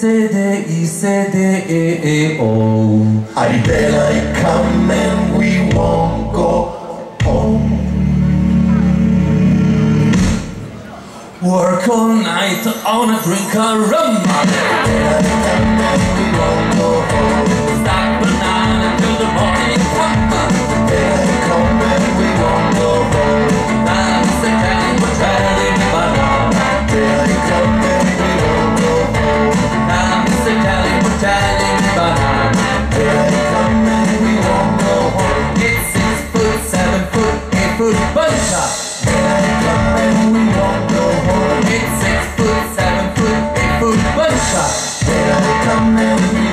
C, D, I, C, D, E, E, O. I daylight come and we won't go home. Work all night on a drink of rum. Daylight come and we won't go home. And we won't go home. Six foot, seven foot, eight foot come and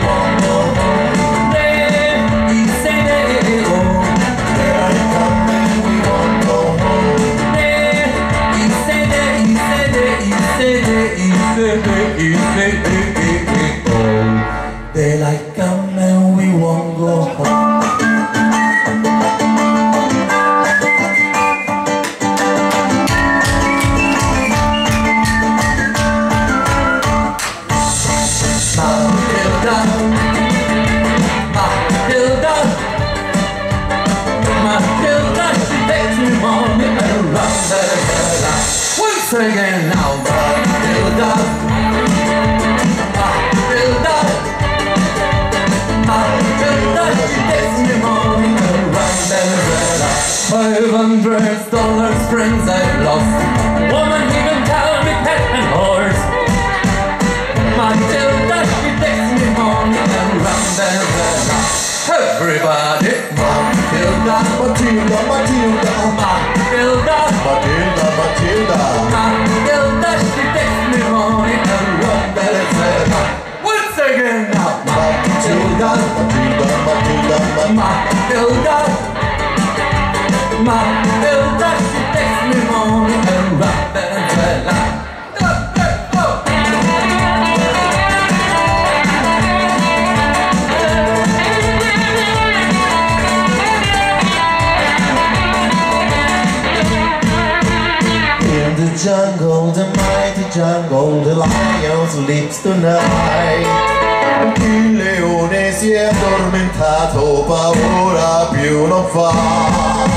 around the villa. Five hundred dollars, friends I've lost. Woman even tell me pet and horse. Matilda, she takes me home and round and round. Everybody, Matilda, Matilda, Matilda, Matilda, Matilda, Matilda. Matilda, jungle, the mighty jungle, the lion sleeps tonight. Il leone si è addormentato, paura più non fa.